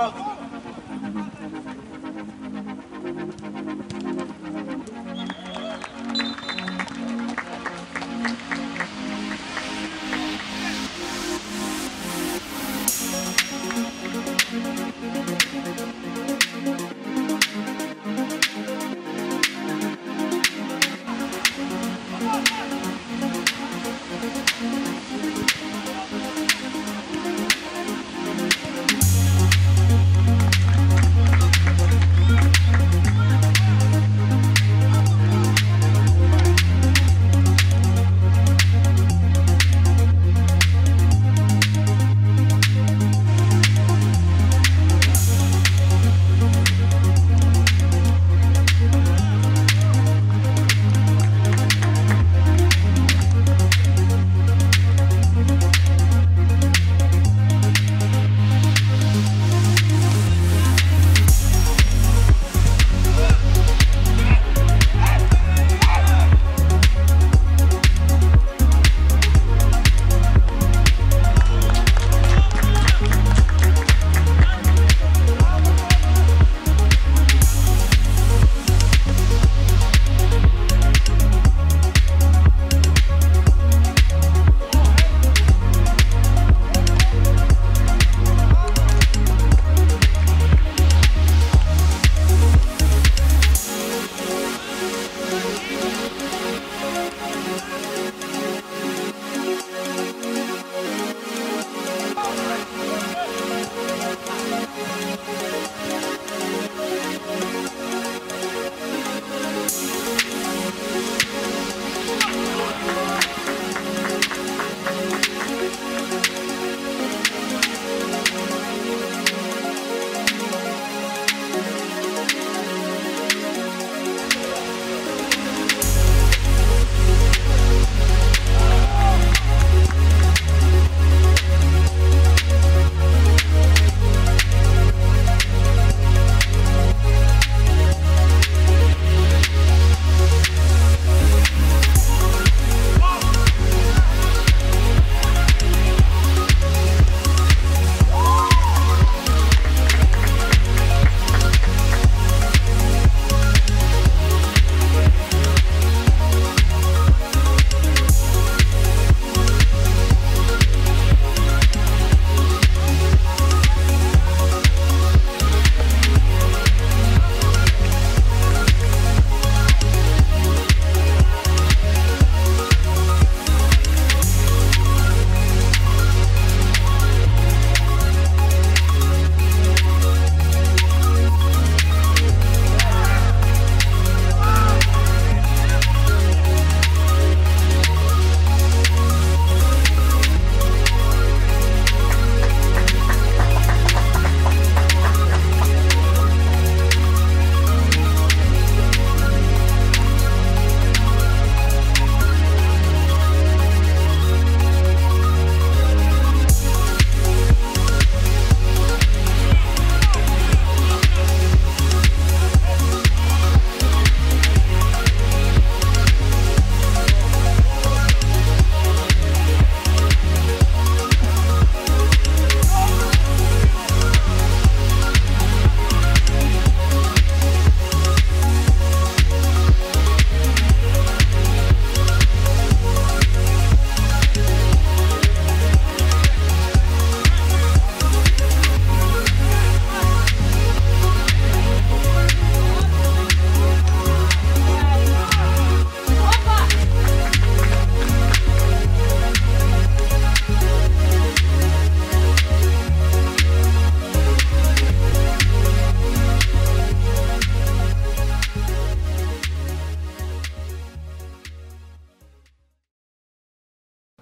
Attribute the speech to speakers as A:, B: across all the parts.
A: go, go, go!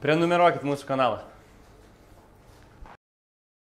B: Prenumeruokit mūsų kanalą.